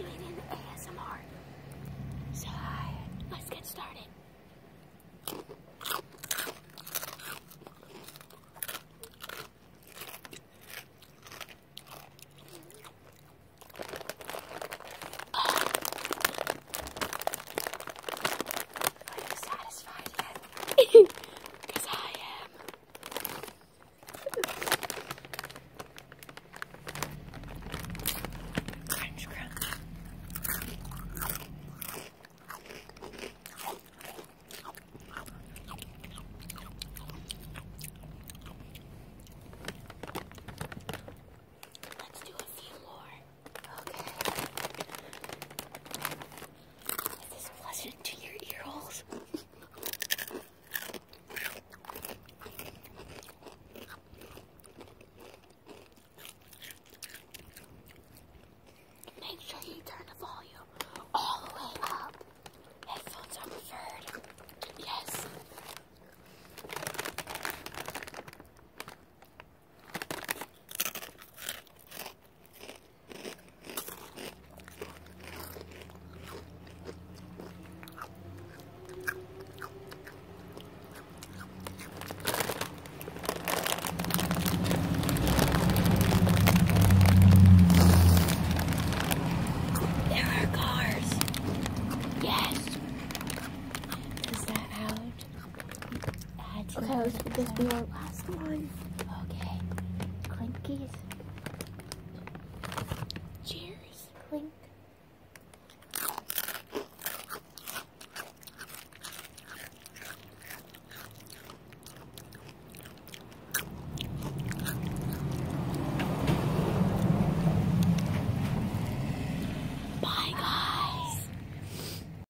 doing in Okay, let's put this be our last one. Okay. Clinkies. Cheers. Clink.